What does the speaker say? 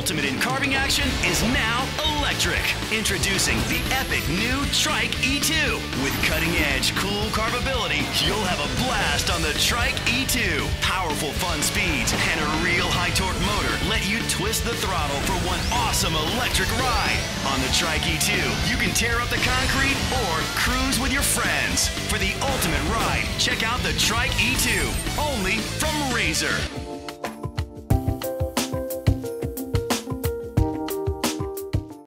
ultimate in carving action is now electric. Introducing the epic new eTrikke E2. With cutting edge, cool carvability, you'll have a blast on the eTrikke E2. Powerful, fun speeds and a real high torque motor let you twist the throttle for one awesome electric ride. On the eTrikke E2, you can tear up the concrete or cruise with your friends. For the ultimate ride, check out the eTrikke E2, only from Razor.